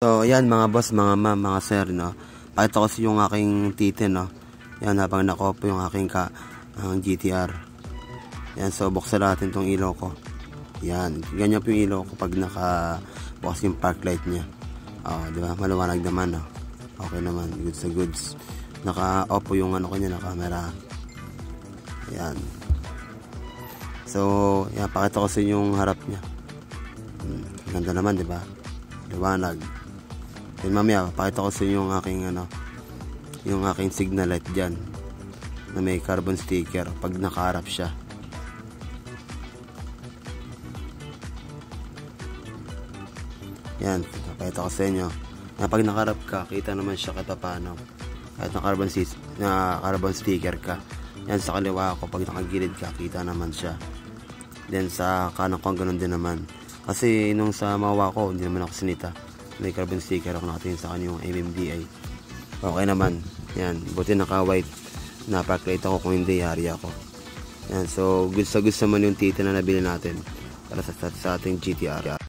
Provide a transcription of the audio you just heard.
So, ayan mga boss, mga ma'am, mga sir, no. Pakita ko sa yung aking titin, no. Yan, habang nakopo yung aking ka, ang GTR. Yan, so buksan natin tong ilaw ko. Yan, ganyan po yung ilaw ko pag naka-bukas yung park light niya. Oh, di ba? Maliwanag naman, no. Okay naman, goods sa goods. Naka-off po yung ano ko niya, na camera. Yan. So, yan, pakita ko sa yung harap niya. Hmm, ganda naman, di ba? Liwanag. Then mamaya, pakita ko sa inyo yung aking ano, yung aking signal light dyan na may carbon sticker pag nakaharap siya. Yan, pakita ko sa inyo. Na pag nakaharap ka, kita naman siya katapano. Kahit na carbon, na carbon sticker ka. Yan sa kaliwa ko, pag nakagilid ka, kita naman siya. Then sa kanan ko, ganun din naman. Kasi nung sa mawa ko, hindi naman ako sinita may carbon sticker ako nakatingin sa kanya yung MMDI okay naman. Yan. Buti naka white na park light ako kung hindi yari ako. Yan. So gusto gusto man yung tita na nabili natin para sa, sa ating GTR